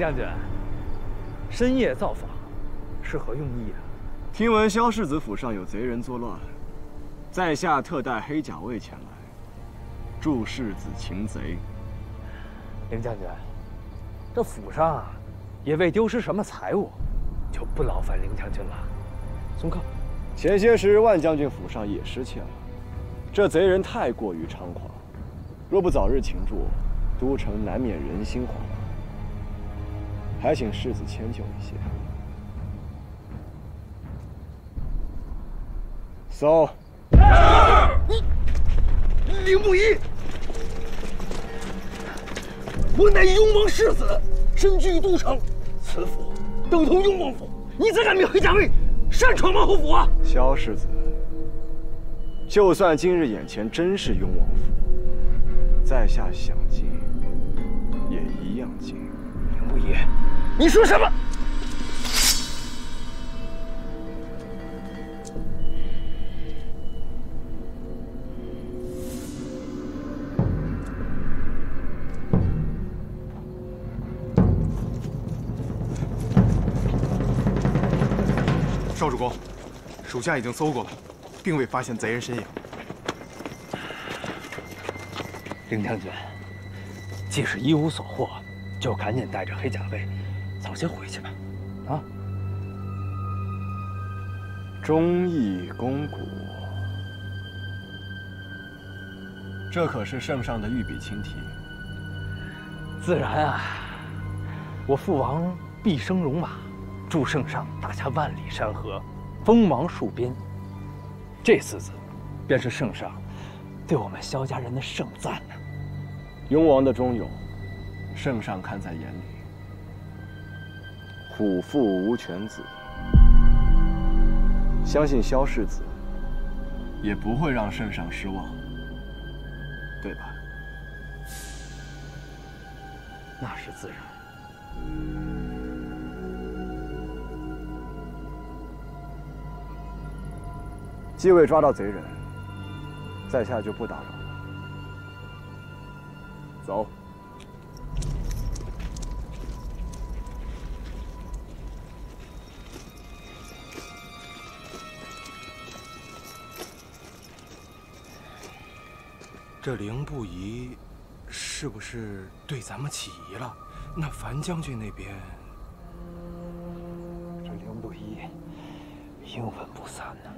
将军，深夜造访，是何用意啊？听闻萧世子府上有贼人作乱，在下特带黑甲卫前来，助世子擒贼。林将军，这府上也未丢失什么财物，就不劳烦林将军了。松客，前些时万将军府上也失窃了，这贼人太过于猖狂，若不早日擒住，都城难免人心惶惶。还请世子迁就一些。搜。你，凌不一，我乃雍王世子，身居都城，此府等同雍王府，你怎敢命黑甲卫擅闯王侯府啊？萧世子，就算今日眼前真是雍王府，在下想进，也一样进。凌不疑。你说什么？少主公，属下已经搜过了，并未发现贼人身影。凌将军，既是一无所获，就赶紧带着黑甲卫。早些回去吧，啊！忠义公谷，这可是圣上的御笔亲题。自然啊，我父王毕生戎马，助圣上打下万里山河，锋芒戍边。这四字，便是圣上对我们萧家人的盛赞呢。雍王的忠勇，圣上看在眼里。虎父无犬子，相信萧世子也不会让圣上失望，对吧？那是自然。既未抓到贼人，在下就不打扰了。走。这凌不疑，是不是对咱们起疑了？那樊将军那边，这凌不疑阴魂不散呢。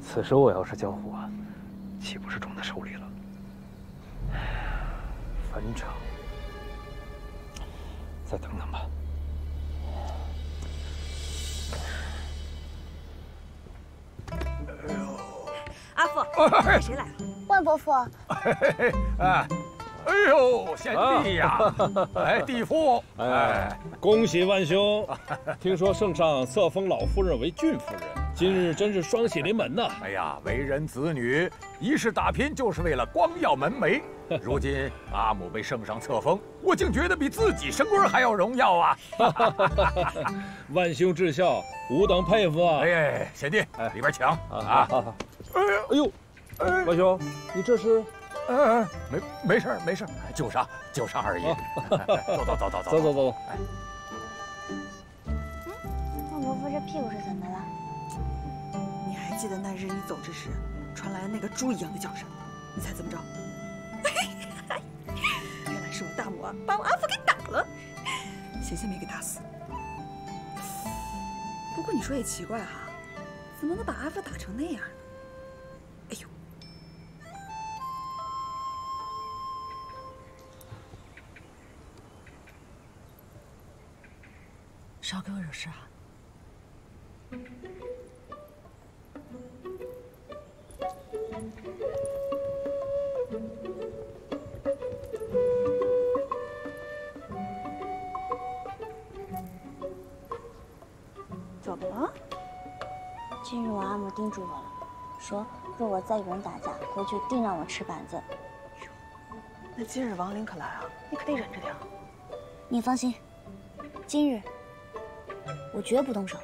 此时我要是交火，岂不是中他手里了？樊城，再等等吧。阿父，谁来了？万伯父。哎，哎呦，贤弟呀！哎，弟夫，哎，恭喜万兄！听说圣上册封老夫人为郡夫人，今日真是双喜临门呐！哎呀，为人子女，一世打拼就是为了光耀门楣。如今阿母被圣上册封，我竟觉得比自己升官还要荣耀啊！万兄至孝，吾等佩服啊！哎，贤弟，里边请啊！哎呦，万兄，你这是？哎哎，没没事没事就上就上而已。走走走走走走走走。嗯，万伯父这屁股是怎么了？你还记得那日你走之时传来那个猪一样的叫声？你猜怎么着？原来是我大母啊，把我阿福给打了，险些没给打死。不过你说也奇怪哈，怎么能把阿福打成那样呢？少给我惹事啊！怎么了？今日我阿母叮嘱我了，说若我再与人打架，回去定让我吃板子。哟，那今日王林可来啊，你可得忍着点。你放心，今日我绝不动手。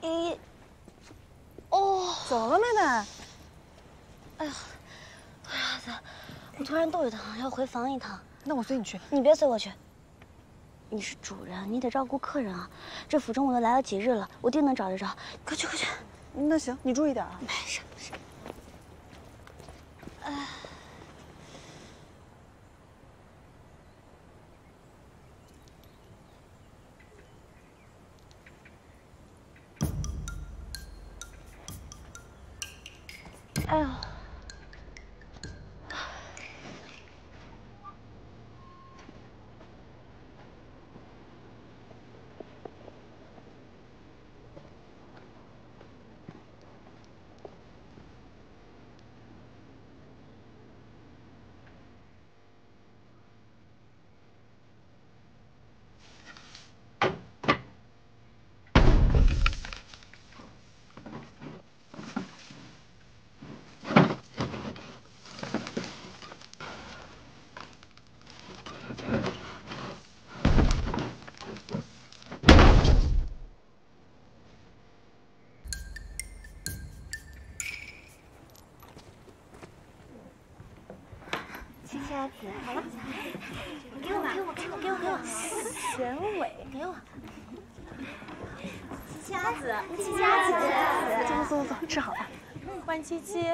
一，走了，妹妹。哎呀，哎呀子，我突然肚子疼，要回房一趟。那我随你去。你别随我去。你是主人，你得照顾客人啊。这府中我都来了几日了，我定能找得着。快去快去。那行，你注意点啊。没事鸭子，好了，给我吧，给我，给我，给我，给我，贤伟，给我。七鸭子，七鸭子，走走走走，吃好了。万七七，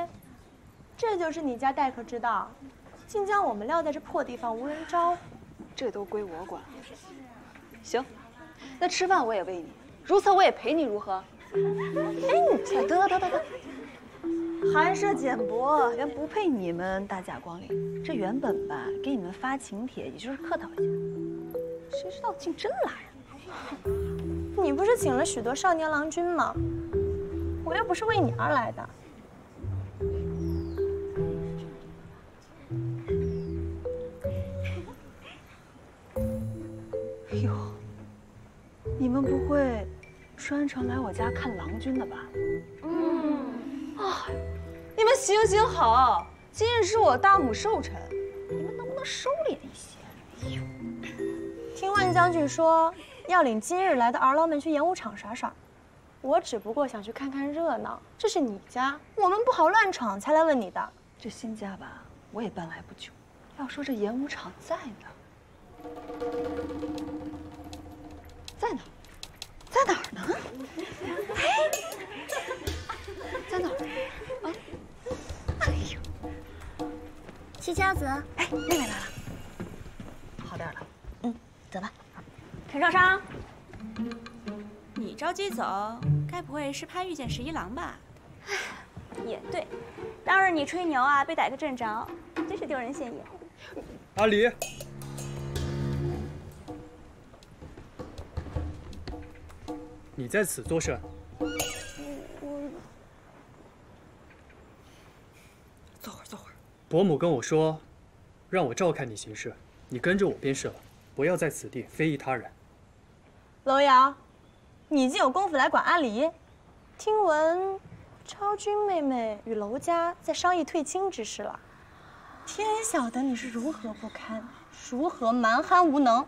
这就是你家待客之道，竟将我们撂在这破地方无人招呼，这都归我管。行，那吃饭我也喂你，如厕我也陪你，如何？哎，你得得得得。寒舍简薄，原不配你们大驾光临。这原本吧，给你们发请帖，也就是客套一下。谁知道竟真来了？你不是请了许多少年郎君吗？我又不是为你而来的。哎呦，你们不会专程来我家看郎君的吧？行行好，今日是我大母寿辰，你们能不能收敛一些？听万将军说要领今日来的儿郎们去演武场耍耍，我只不过想去看看热闹。这是你家，我们不好乱闯，才来问你的。这新家吧，我也搬来不久。要说这演武场在哪？在哪？在哪儿呢？哎七家子，哎，妹妹来了，好点了。嗯，走吧。陈少商，你着急走，该不会是怕遇见十一郎吧？哎，也对，当日你吹牛啊，被逮个正着，真是丢人现眼。阿离，你在此作甚？伯母跟我说，让我照看你行事，你跟着我便是了，不要在此地非议他人。楼瑶，你竟有功夫来管阿离？听闻昭君妹妹与楼家在商议退亲之事了，天晓得你是如何不堪，如何蛮憨无能。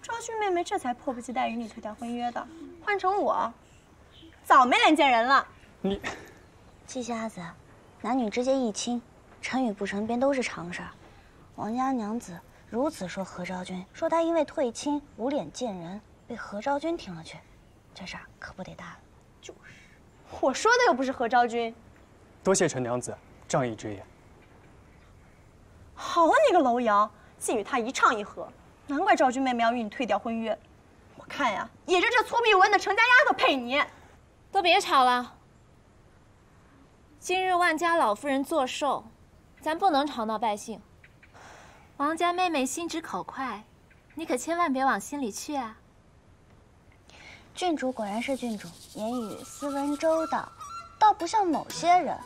昭君妹妹这才迫不及待与你退掉婚约的，换成我，早没脸见人了。你，七瞎子，男女之间一亲。成与不成便都是常事儿。王家娘子如此说何昭君，说她因为退亲无脸见人，被何昭君听了去，这事儿可不得大了。就是，我说的又不是何昭君。多谢陈娘子仗义之言。好啊，你个楼瑶，竟与他一唱一和，难怪昭君妹妹要与你退掉婚约。我看呀，也就这粗鄙无闻的程家丫头配你。都别吵了。今日万家老夫人作寿。咱不能吵闹百姓。王家妹妹心直口快，你可千万别往心里去啊。郡主果然是郡主，言语斯文周到，倒不像某些人。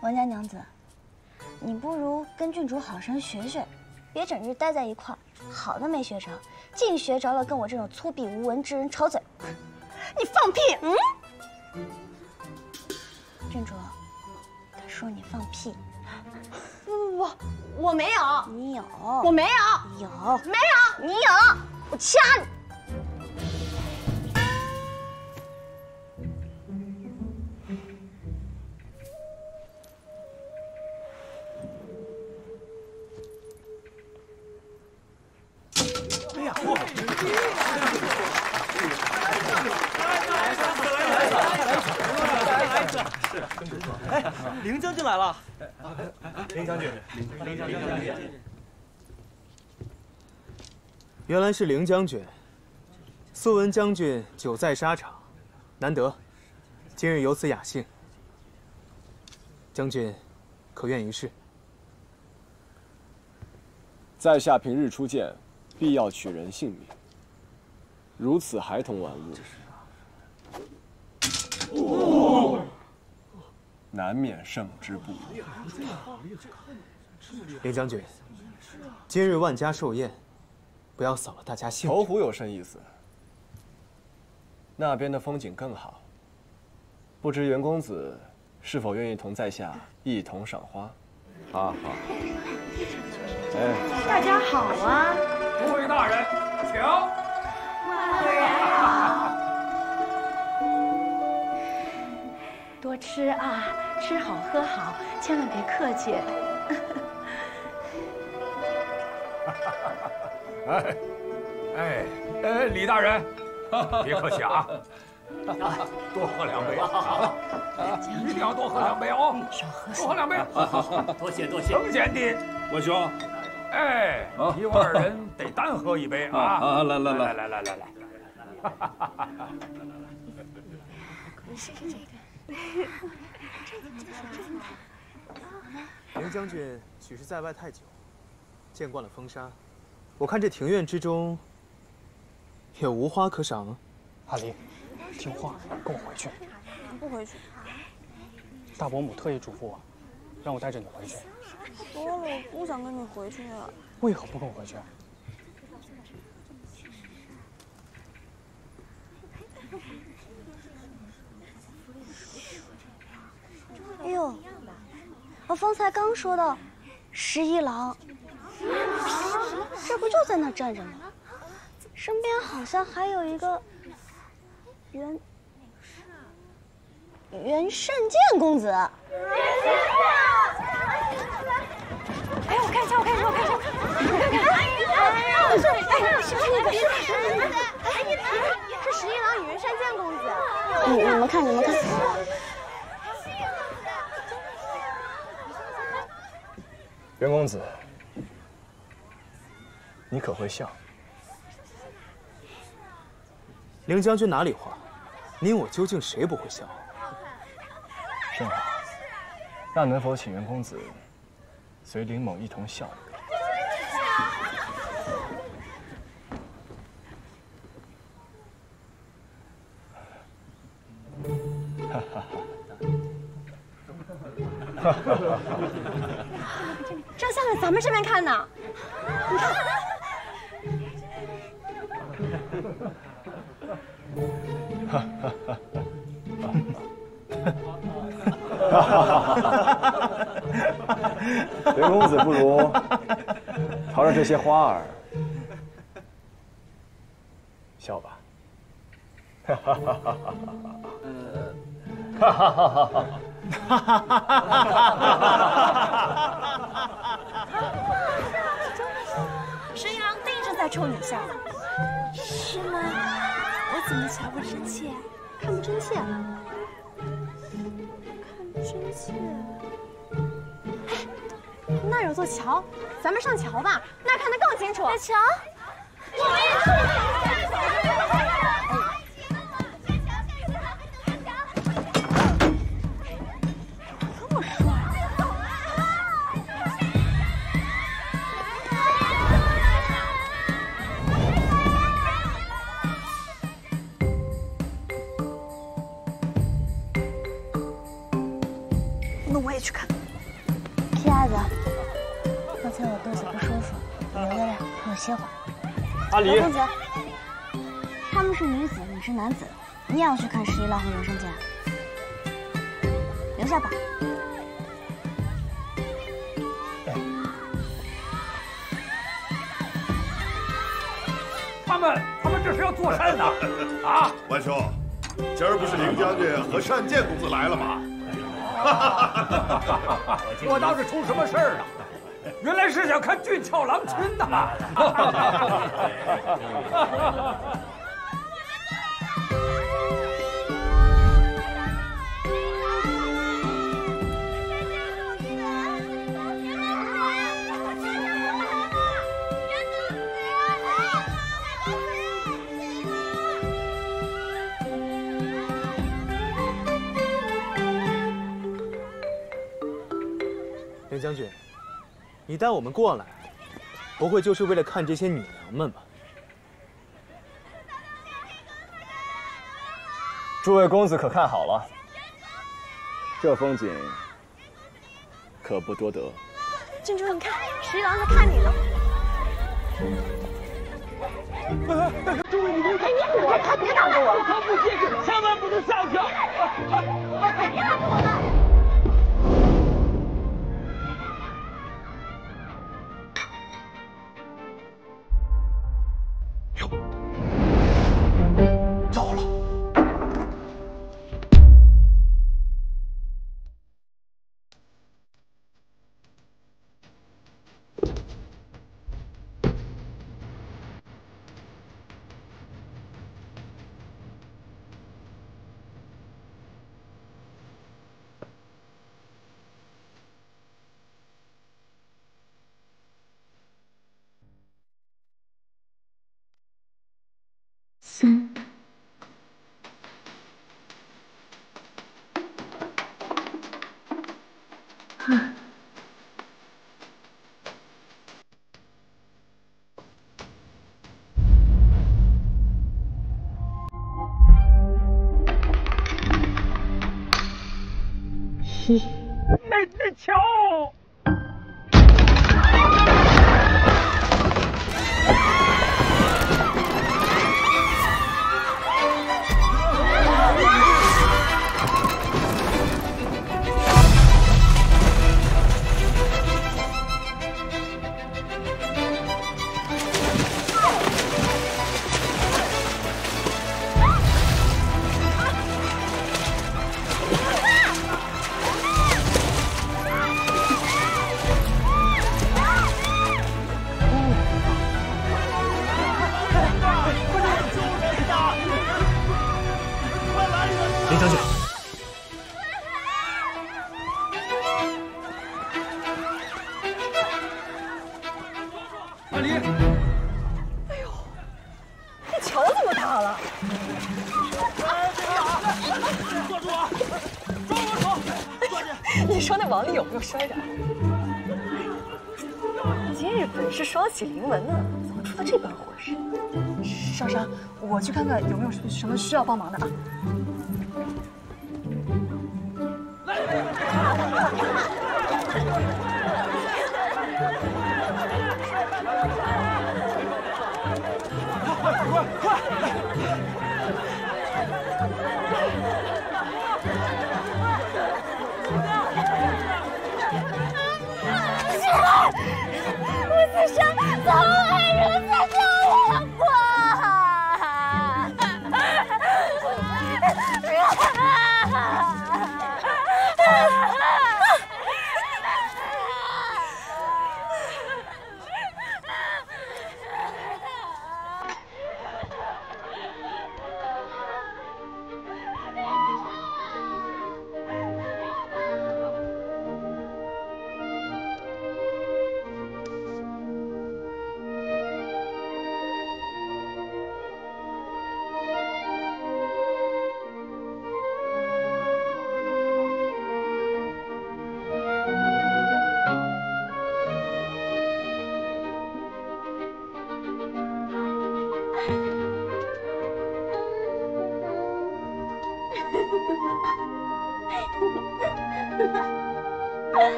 王家娘子，你不如跟郡主好生学学，别整日待在一块儿，好的没学着，竟学着了跟我这种粗鄙无闻之人吵嘴。你放屁！嗯，郡主。说你放屁！不不不，我没有。你有。我没有。有。没有。你有。我掐你！原来是凌将军。素闻将军久在沙场，难得，今日有此雅兴。将军，可愿一试？在下平日出剑，必要取人性命。如此孩童玩物，难免胜之不武。凌将军，今日万家寿宴，不要扫了大家兴。投湖有甚意思？那边的风景更好。不知袁公子是否愿意同在下一同赏花？好好。哎，大家好啊！诸位大人，请。大人好。多吃啊，吃好喝好，千万别客气。哎，哎，哎，李大人。别客气啊！多喝两杯啊！一定要多喝两杯哦！少喝，多喝两杯。好好好，多谢多谢。程贤弟，文兄，哎，你我二人得单喝一杯啊！啊，来来来来来来来。凌将军许是在外太久，见惯了风沙，我看这庭院之中。也无花可赏啊！阿离，听话，跟我回去。不回去。大伯母特意嘱咐我，让我带着你回去。说了，我不想跟你回去。为何不跟我回去？哎呦，我方才刚说到十一郎，就在那站着呢？身边好像还有一个袁袁善剑公子。哎，我看一下，我看一下，我看一下，我看看，哎，是，哎，是不是那个？是十一郎与袁善剑公子。你你们看，你们看。袁公子，你可会笑？凌将军哪里话？你我究竟谁不会笑？正好，那能否请袁公子随林某一同笑？哈哈哈！照相在咱们这边看呢，你看。哈哈哈！哈哈哈！袁公子不如朝着这些花儿笑吧。哈哈哈！哈哈哈！哈哈哈！哈哈哈！十一郎定是在冲你笑，是吗？我怎么瞧不真切？看不真切？看不真切？哎，那有座桥，咱们上桥吧，那看得更清楚。桥？我们也去。歇会儿，阿离。公子，他们是女子，你是男子，你也要去看十一郎和袁胜剑。留下吧。他们，他们这是要做甚呢？啊，万兄，今儿不是林将军和单剑公子来了吗？我倒是出什么事儿了？原来是想看俊俏郎君呐！你带我们过来，不会就是为了看这些女娘们吧？诸位公子可看好了，这风景可不多得。郡主，你看，十一郎在看你呢。诸位，你别别别他别挡着我！他不进去，千万不能上去。那那桥。球我去看看有没有什么需要帮忙的啊。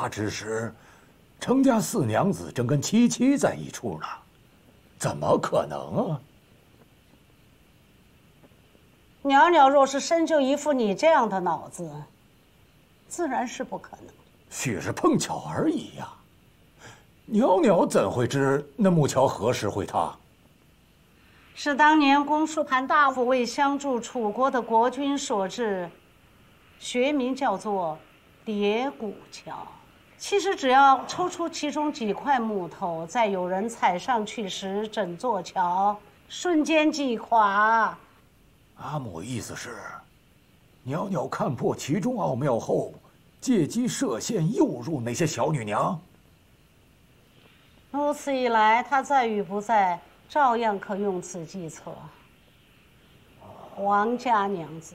他之时，程家四娘子正跟七七在一处呢，怎么可能啊？袅袅若是生就一副你这样的脑子，自然是不可能。许是碰巧而已呀。袅袅怎会知那木桥何时会塌？是当年公输盘大夫为相助楚国的国君所制，学名叫做叠骨桥。其实只要抽出其中几块木头，再有人踩上去时，整座桥瞬间击垮。阿母意思是，袅袅看破其中奥妙后，借机设陷诱入那些小女娘。如此一来，他在与不在，照样可用此计策。王家娘子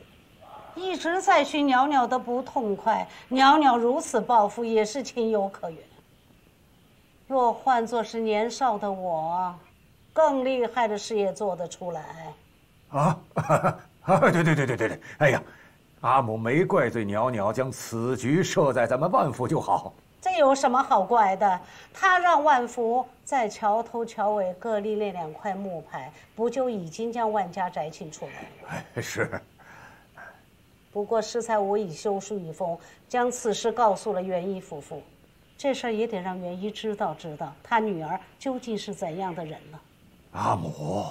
一直在寻袅袅的不痛快，袅袅如此报复也是情有可原。若换作是年少的我，更厉害的事也做得出来。啊，对对对对对对，哎呀，阿母没怪罪袅袅，将此局设在咱们万府就好。这有什么好怪的？他让万福在桥头桥尾各立那两块木牌，不就已经将万家宅请出来了？是。不过适才我已修书一封，将此事告诉了元一夫妇。这事儿也得让元一知道知道，他女儿究竟是怎样的人了。阿母，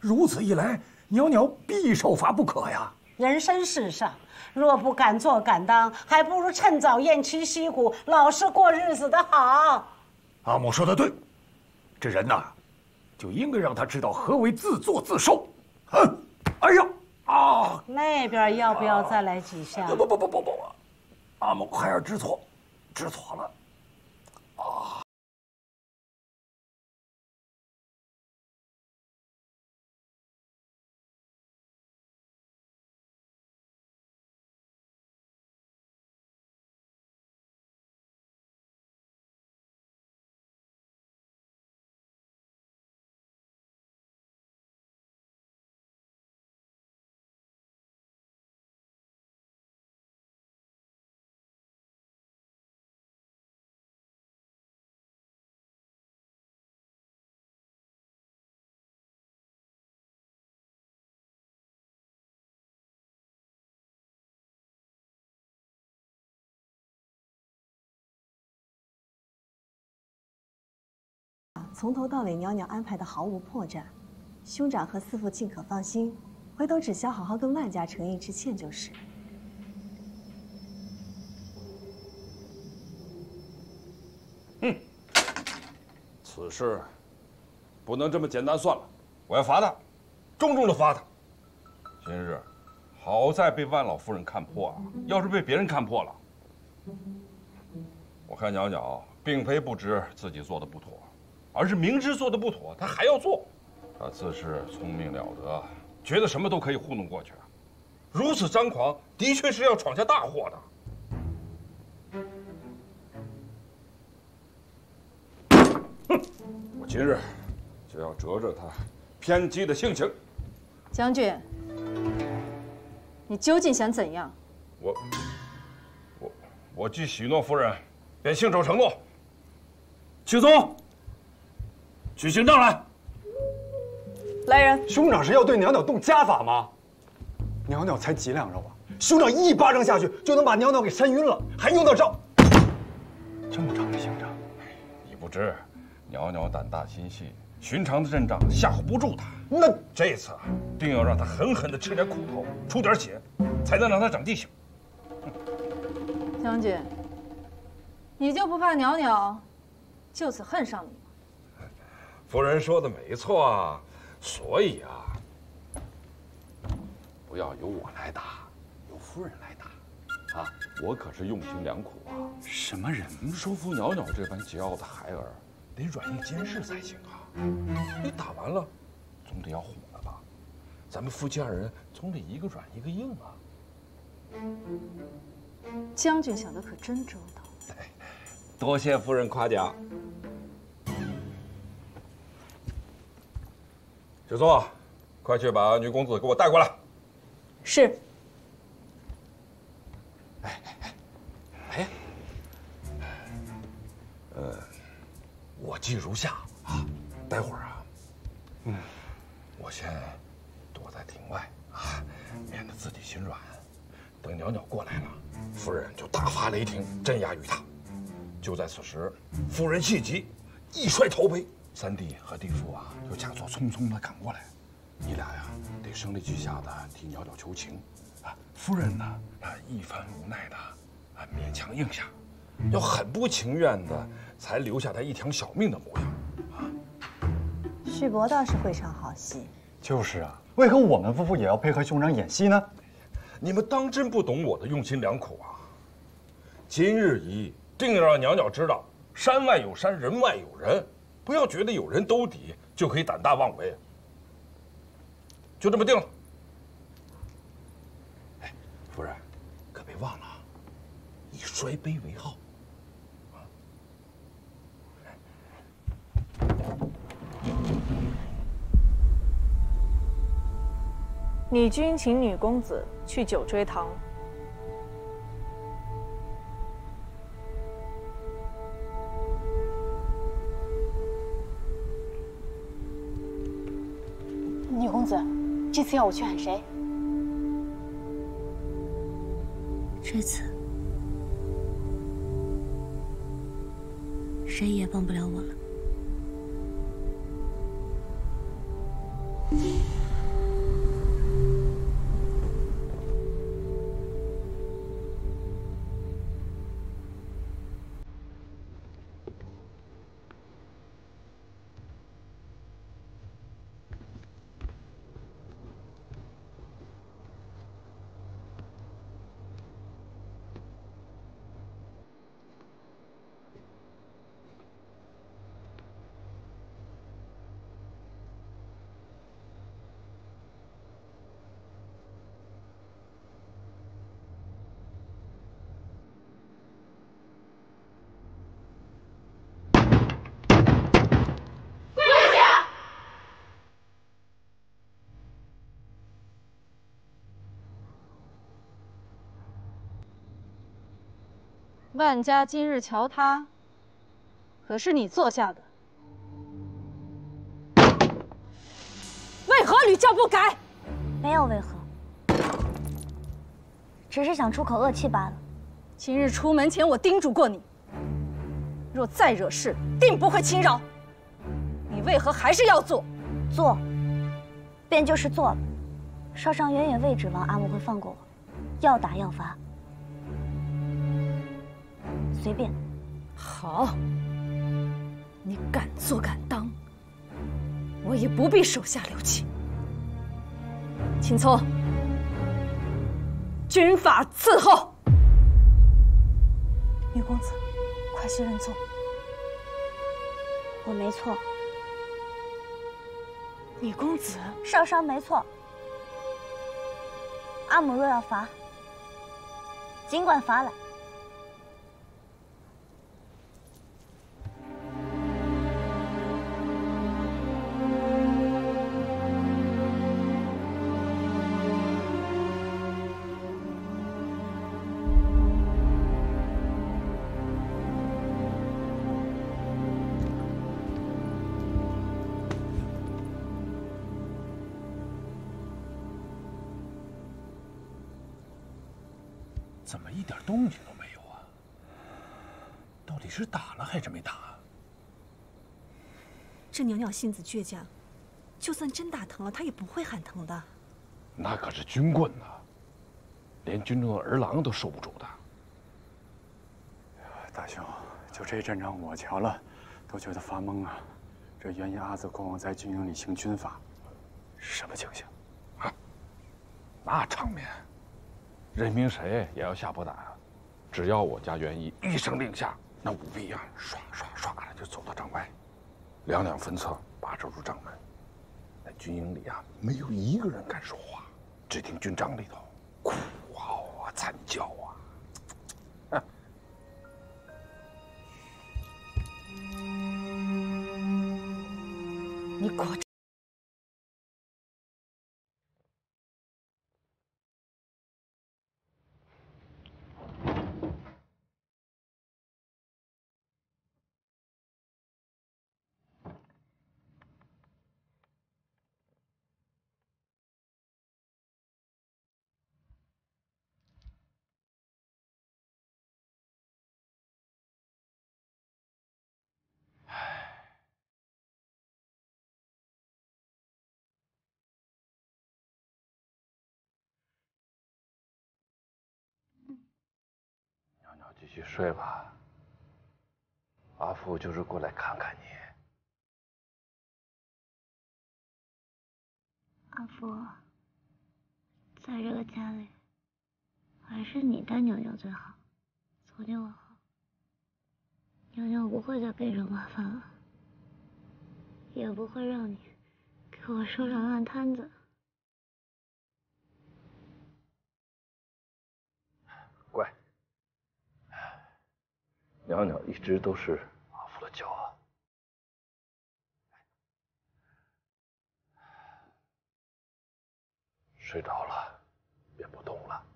如此一来，袅袅必受罚不可呀！人生世上。若不敢做敢当，还不如趁早偃旗息鼓，老实过日子的好。阿母说的对，这人呐，就应该让他知道何为自作自受。哼！哎呀啊！那边要不要再来几下？不不不不不，阿母孩儿知错，知错了。啊！从头到尾，袅袅安排的毫无破绽，兄长和四父尽可放心，回头只需好好跟万家承一支欠就是。哼，此事不能这么简单算了，我要罚他，重重的罚他。今日好在被万老夫人看破啊，要是被别人看破了，我看袅袅并非不知自己做的不妥。而是明知做的不妥，他还要做。他自是聪明了得，觉得什么都可以糊弄过去。如此张狂，的确是要闯下大祸的。哼！我今日就要折折他偏激的性情。将军，你究竟想怎样？我我我既许诺夫人，便信守承诺。启宗。举行杖来！来人！兄长是要对袅袅动家法吗？袅袅才几两肉啊！兄长一巴掌下去就能把袅袅给扇晕了，还用得着这么长的刑杖？你不知，袅袅胆大心细，寻常的阵仗吓唬不住他。那这次啊，定要让他狠狠的吃点苦头，出点血，才能让他长记性。将军，你就不怕袅袅就此恨上你？夫人说的没错啊，所以啊，不要由我来打，由夫人来打，啊，我可是用心良苦啊。什么人？收服袅袅这般桀骜的孩儿，得软硬兼施才行啊。你打完了，总得要哄了吧？咱们夫妻二人总得一个软一个硬啊。将军想的可真周到。多谢夫人夸奖。小宗，快去把女公子给我带过来。是。哎哎哎，呃，我记如下啊，待会儿啊，嗯，我先躲在庭外啊，免得自己心软。等袅袅过来了，夫人就大发雷霆镇压于他。就在此时，夫人气急，一摔头杯。三弟和弟妇啊，就假作匆匆的赶过来。你俩呀，得声泪俱下的替袅袅求情。啊，夫人呢，啊，一番无奈的，啊，勉强应下，要很不情愿的，才留下他一条小命的模样。啊，旭伯倒是会唱好戏。就是啊，为何我们夫妇也要配合兄长演戏呢？你们当真不懂我的用心良苦啊！今日一定要让袅袅知道，山外有山，人外有人。不要觉得有人兜底就可以胆大妄为。就这么定了。哎，夫人，可别忘了，以摔杯为号。你君请女公子去九追堂。女公子，这次要我去喊谁？这次谁也帮不了我了。万家今日瞧他，可是你坐下的？为何屡教不改？没有为何，只是想出口恶气罢了。今日出门前，我叮嘱过你，若再惹事，定不会轻饶。你为何还是要做？做，便就是做了。少商远远未指望阿木会放过我，要打要罚。随便，好，你敢做敢当，我也不必手下留情。秦聪，军法伺候。女公子，快些认错，我没错。女公子，少商没错。阿母若要罚，尽管罚来。这娘娘性子倔强，就算真打疼了，她也不会喊疼的。那可是军棍呐，连军中的儿郎都受不住的。大兄，就这阵仗，我瞧了都觉得发懵啊！这原因阿子国王在军营里行军法，什么情形？啊，那场面，任凭谁也要下不打。只要我家元一一声令下，那武婢啊，唰唰唰的就走到帐外，两两分侧把守住帐门。那军营里啊，没有一个人敢说话，只听军帐里头哭嚎啊、惨叫啊。你果去。睡吧。阿父就是过来看看你。阿福，在这个家里，还是你带牛牛最好。从今往后，牛牛不会再给惹麻烦了。也不会让你给我收拾烂摊子。袅袅一直都是阿福的骄傲。睡着了，别不动了。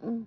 嗯。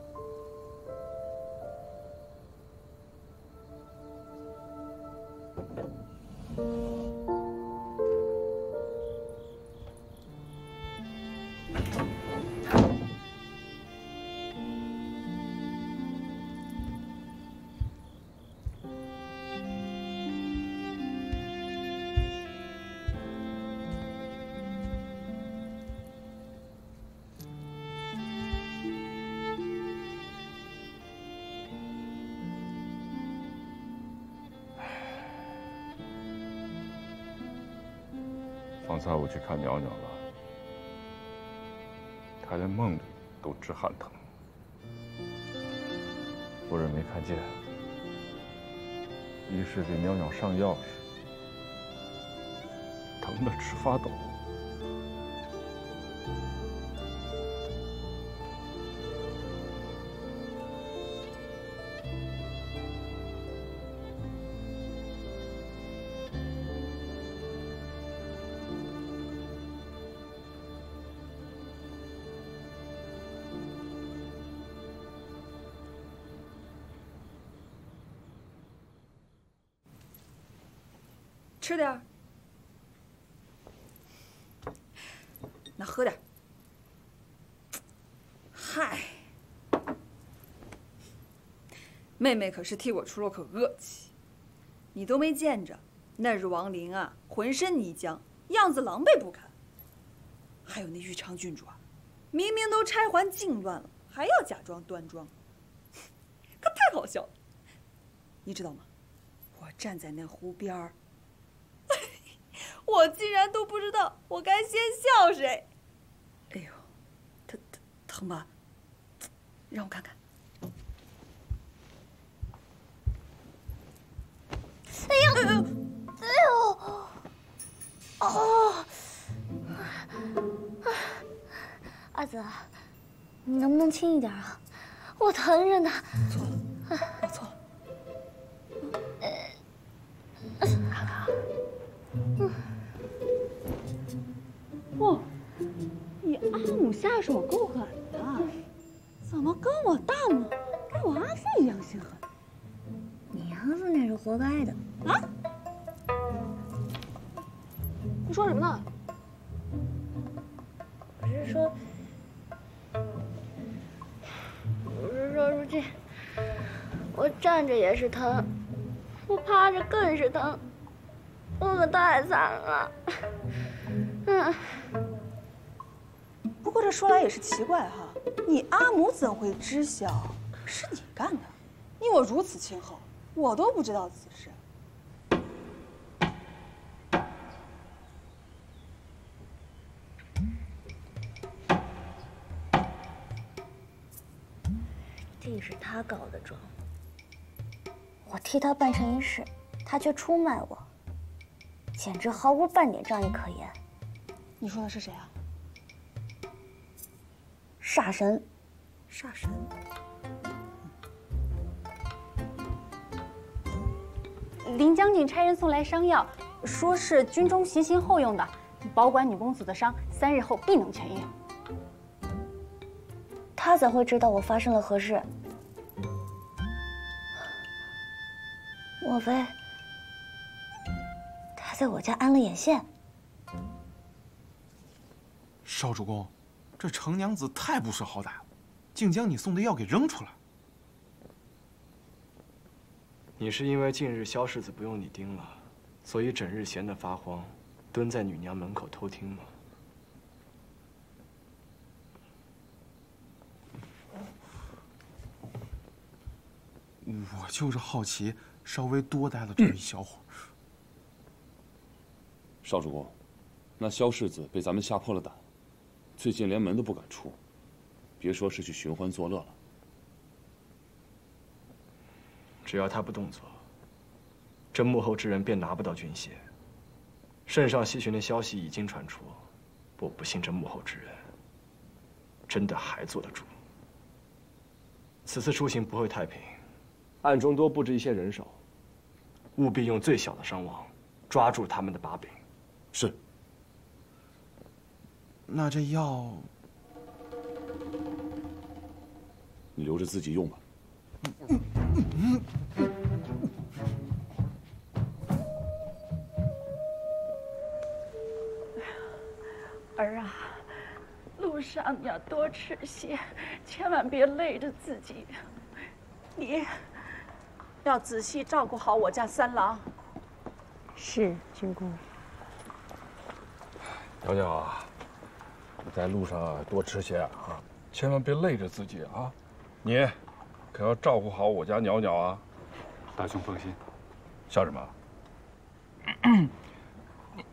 刚才我去看袅袅了，她连梦里都直喊疼。夫人没看见，于是给袅袅上药时，疼得直发抖。妹妹可是替我出了口恶气，你都没见着，那日王林啊，浑身泥浆，样子狼狈不堪。还有那玉昌郡主啊，明明都钗环尽乱了，还要假装端庄，可太好笑了。你知道吗？我站在那湖边儿。我竟然都不知道我该先笑谁。哎呦，疼疼疼吧？让我看看。哎呦，哎呦，哦！阿泽，你能不能轻一点啊？我疼着呢。错了，我错了。看看。哇，你阿母下手够狠的，怎么跟我大母跟我阿飞一样心狠？你杨子那是活该的啊！你说什么呢？我是说，我是说，如今我站着也是疼，我趴着更是疼，我可太惨了。嗯。不过这说来也是奇怪哈，你阿母怎会知晓是你干的？你我如此亲厚，我都不知道此事。定是他告的状，我替他办成一事，他却出卖我，简直毫无半点仗义可言。你说的是谁啊？煞神，煞神。林将军差人送来伤药，说是军中行刑后用的，保管女公子的伤，三日后必能痊愈。他怎会知道我发生了何事？莫非他在我家安了眼线？少主公，这程娘子太不识好歹了，竟将你送的药给扔出来。你是因为近日萧世子不用你盯了，所以整日闲得发慌，蹲在女娘门口偷听吗？我就是好奇，稍微多待了这么一小会儿。少主公，那萧世子被咱们吓破了胆，最近连门都不敢出，别说是去寻欢作乐了。只要他不动作，这幕后之人便拿不到军械。圣上西巡的消息已经传出，我不信这幕后之人真的还坐得住。此次出行不会太平，暗中多布置一些人手，务必用最小的伤亡抓住他们的把柄。是。那这药，你留着自己用吧。儿啊，路上你要多吃些，千万别累着自己。你要仔细照顾好我家三郎。是，军姑。娘娘啊，你在路上啊多吃些啊，千万别累着自己啊。你可要照顾好我家袅袅啊。大兄放心。笑什么？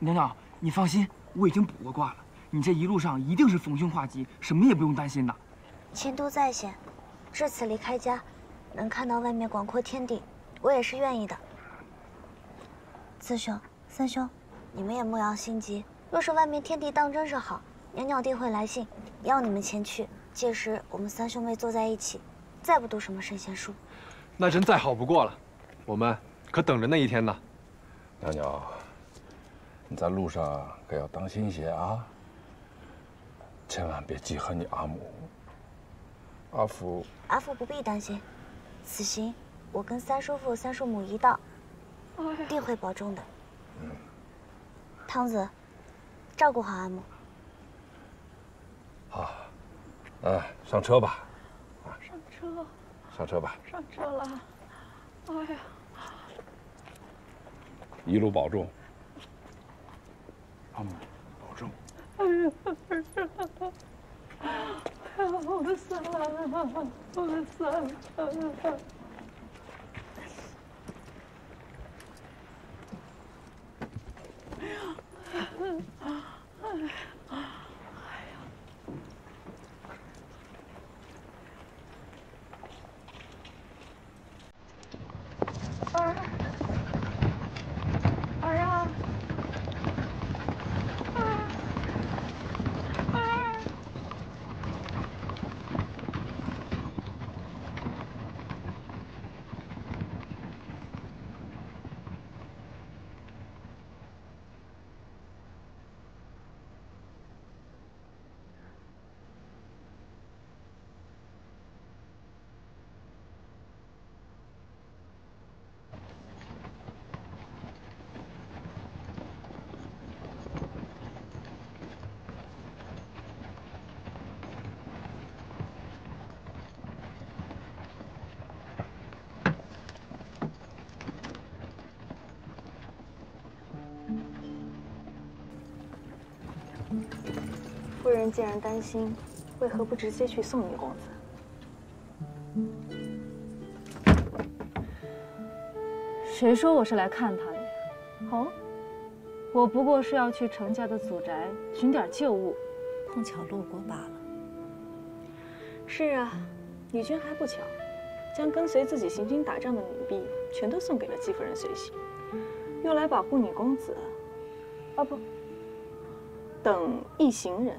袅袅，你放心，我已经卜过卦了。你这一路上一定是逢凶化吉，什么也不用担心的。前途在先，这次离开家，能看到外面广阔天地，我也是愿意的。四兄、三兄，你们也莫要心急。若是外面天地当真是好，袅袅定会来信，要你们前去。届时我们三兄妹坐在一起，再不读什么圣贤书。那真再好不过了，我们可等着那一天呢。娘娘，你在路上可要当心些啊。千万别记恨你阿母。阿福，阿福不必担心，此行我跟三叔父、三叔母一道，定会保重的。嗯，汤子，照顾好阿母。好，哎，上车吧。上车。上车吧。上车了。哎呀，一路保重。阿母，保重。哎呀，我的三郎，我的三人既然担心，为何不直接去送宁公子？谁说我是来看他的呀？哦，我不过是要去程家的祖宅寻点旧物，碰巧路过罢了。是啊，女君还不巧，将跟随自己行军打仗的女婢全都送给了姬夫人随行，用来保护女公子。啊不，等一行人。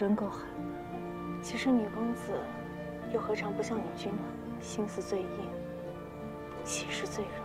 真够狠。其实女公子又何尝不像女君呢？心思最硬，气势最软。